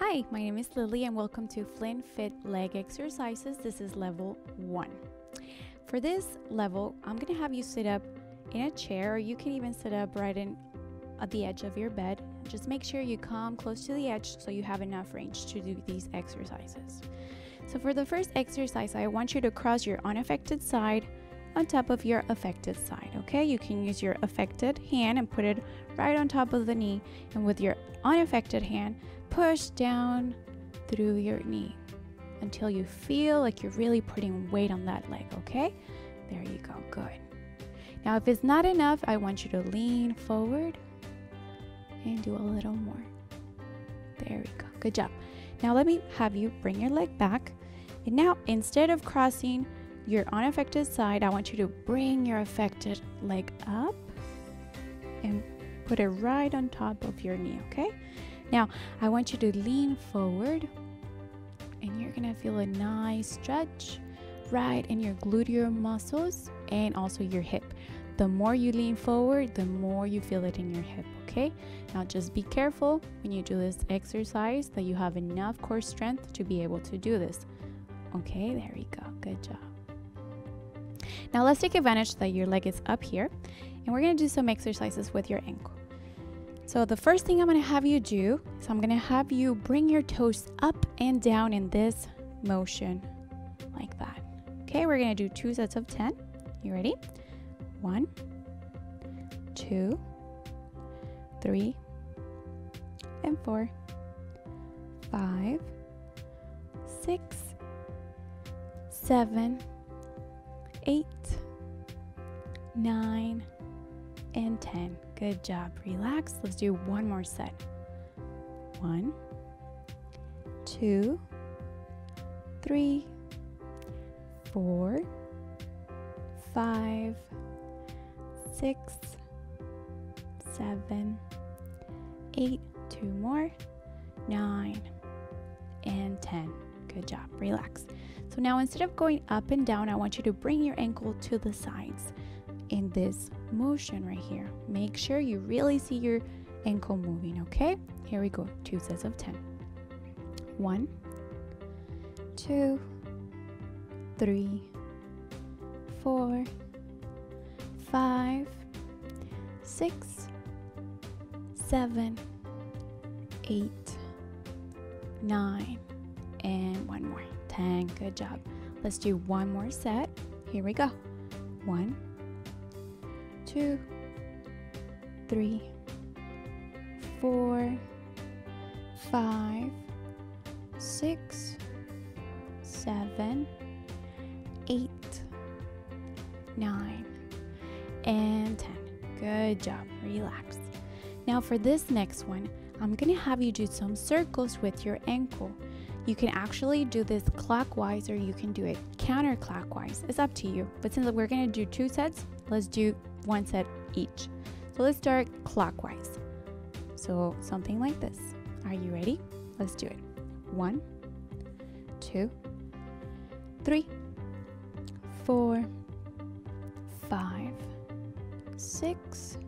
Hi, my name is Lily and welcome to Flint Fit Leg Exercises. This is level one. For this level, I'm gonna have you sit up in a chair or you can even sit up right in at the edge of your bed. Just make sure you come close to the edge so you have enough range to do these exercises. So for the first exercise, I want you to cross your unaffected side on top of your affected side, okay? You can use your affected hand and put it right on top of the knee and with your unaffected hand, push down through your knee until you feel like you're really putting weight on that leg, okay? There you go, good. Now, if it's not enough, I want you to lean forward and do a little more. There we go, good job. Now, let me have you bring your leg back. And now, instead of crossing your unaffected side, I want you to bring your affected leg up and put it right on top of your knee, okay? Now, I want you to lean forward and you're gonna feel a nice stretch right in your gluteal muscles and also your hip. The more you lean forward, the more you feel it in your hip, okay? Now just be careful when you do this exercise that you have enough core strength to be able to do this. Okay, there we go. Good job. Now let's take advantage that your leg is up here and we're gonna do some exercises with your ankle. So the first thing I'm gonna have you do is I'm gonna have you bring your toes up and down in this motion like that. Okay, we're gonna do two sets of 10. You ready? One, two, three, and four, five, six, seven, eight, nine, and 10. Good job. Relax. Let's do one more set. One, two, three, four, five, six, seven, eight, two more, nine, and 10. Good job. Relax. So now instead of going up and down, I want you to bring your ankle to the sides in this motion right here. Make sure you really see your ankle moving, okay? Here we go. Two sets of 10. One, two, three, four, five, six, seven, eight, nine, and one more. 10. Good job. Let's do one more set. Here we go. One, two, three, four, five, six, seven, eight, nine, and 10. Good job. Relax. Now, for this next one, I'm gonna have you do some circles with your ankle. You can actually do this clockwise or you can do it counterclockwise. It's up to you. But since we're gonna do two sets, let's do one set each. So let's start clockwise. So something like this. Are you ready? Let's do it. One, two, three, four, five, six,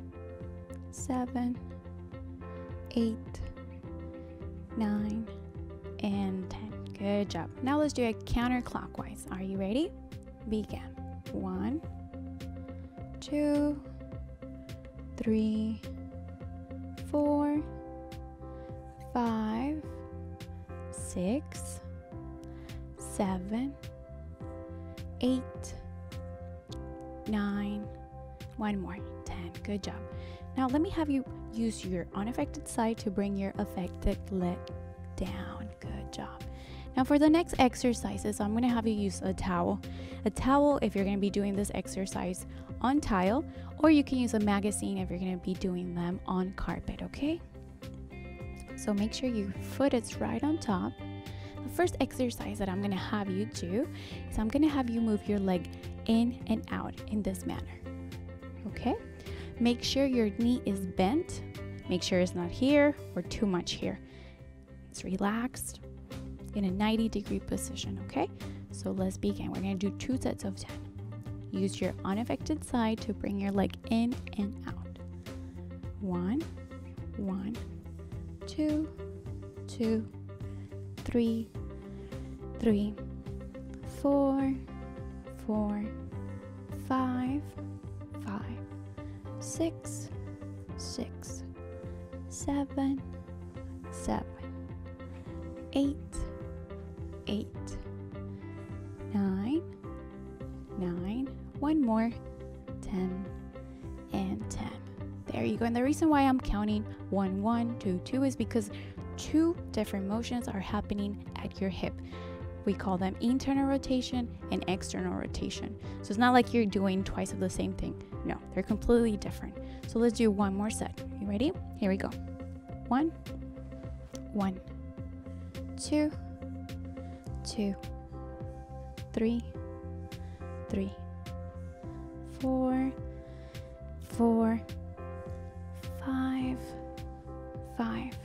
seven, eight, nine, and 10. Good job. Now let's do it counterclockwise. Are you ready? Begin. One, two, three, four, five, six, seven, eight, nine, one more, 10. Good job. Now let me have you use your unaffected side to bring your affected leg down. Good job. Now for the next exercises, I'm gonna have you use a towel. A towel if you're gonna be doing this exercise on tile, or you can use a magazine if you're gonna be doing them on carpet, okay? So make sure your foot is right on top. The first exercise that I'm gonna have you do is I'm gonna have you move your leg in and out in this manner, okay? Make sure your knee is bent. Make sure it's not here or too much here. It's relaxed in a 90 degree position, okay? So let's begin. We're gonna do two sets of 10. Use your unaffected side to bring your leg in and out. One, one, two, two, three, three, four, four, five, five, six, six, seven, seven, eight, eight, nine, nine, one more, ten, and ten. There you go. And the reason why I'm counting one, one, two, two is because two different motions are happening at your hip. We call them internal rotation and external rotation. So it's not like you're doing twice of the same thing. No, they're completely different. So let's do one more set. You ready? Here we go. One, one, two, two, three, three, four, four, five, five,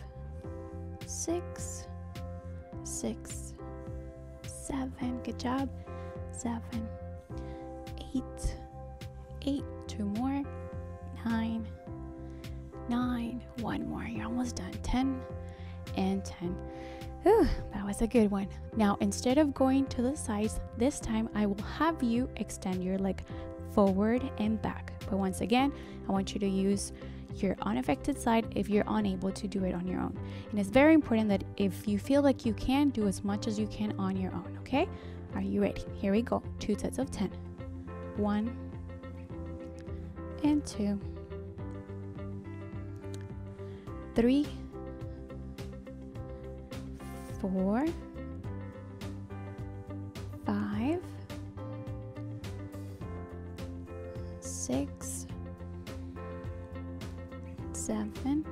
six, six, seven. Good job. Seven, eight, eight. Two more. Nine, nine. One more. You're almost done. Ten and ten. Whew, that was a good one. Now, instead of going to the sides, this time I will have you extend your leg forward and back. But once again, I want you to use your unaffected side if you're unable to do it on your own. And it's very important that if you feel like you can, do as much as you can on your own, okay? Are you ready? Here we go. Two sets of 10. One and two. Three, four, five, six, seven,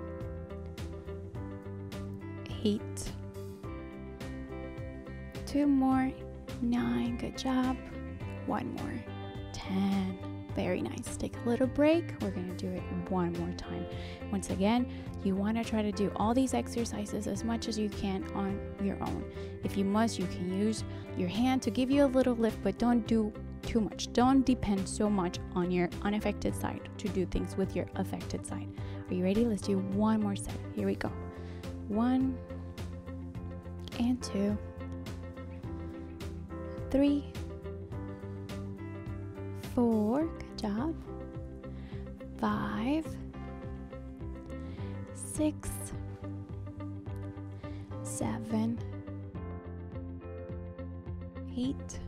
eight, two more, nine, good job, one more, ten. Very nice. Take a little break. We're going to do it one more time. Once again, you want to try to do all these exercises as much as you can on your own. If you must, you can use your hand to give you a little lift, but don't do too much. Don't depend so much on your unaffected side to do things with your affected side. Are you ready? Let's do one more set. Here we go. One and two, three, four, good job, five, six, seven, eight,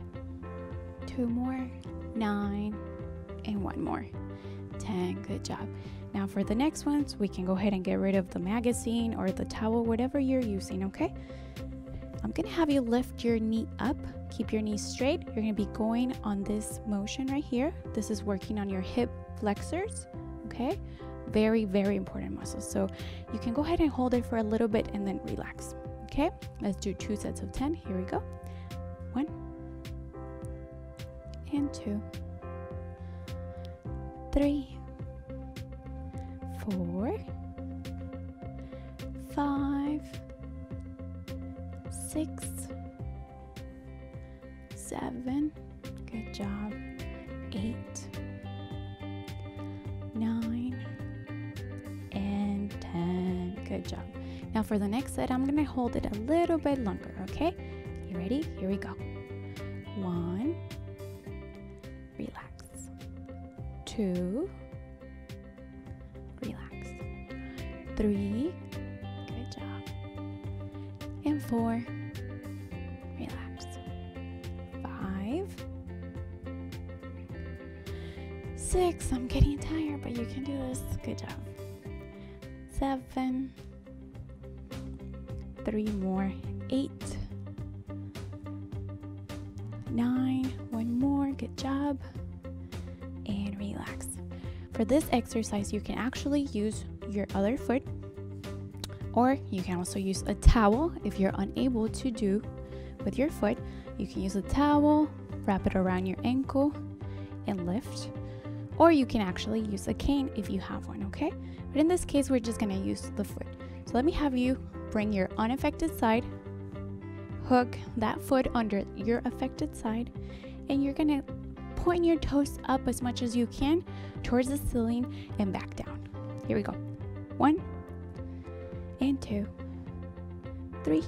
two more, nine, and one more. 10. Good job. Now, for the next ones, we can go ahead and get rid of the magazine or the towel, whatever you're using, okay? I'm gonna have you lift your knee up, keep your knees straight. You're gonna be going on this motion right here. This is working on your hip flexors, okay? Very, very important muscles. So you can go ahead and hold it for a little bit and then relax, okay? Let's do two sets of 10. Here we go. One and two three, four, five, six, seven, good job, eight, nine, and ten, good job. Now for the next set, I'm gonna hold it a little bit longer, okay? You ready? Here we go. One, relax two, relax, three, good job, and four, six, I'm getting tired, but you can do this, good job, seven, three more, eight, nine, one more, good job. And relax. For this exercise, you can actually use your other foot, or you can also use a towel if you're unable to do with your foot. You can use a towel, wrap it around your ankle, and lift. Or you can actually use a cane if you have one, okay? But in this case, we're just gonna use the foot. So let me have you bring your unaffected side, hook that foot under your affected side, and you're gonna point your toes up as much as you can towards the ceiling and back down. Here we go. One and two, three,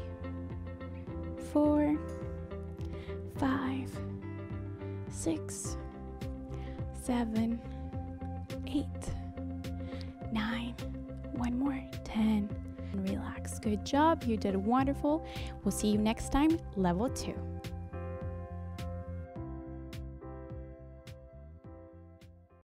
four, five, six, seven, eight, nine, one more, 10. Relax. Good job. You did wonderful. We'll see you next time, level two.